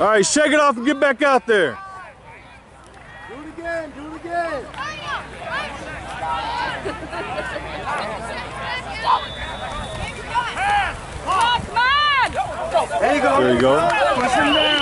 All right, shake it off and get back out there. Do it again, do it again. There you go. There you go.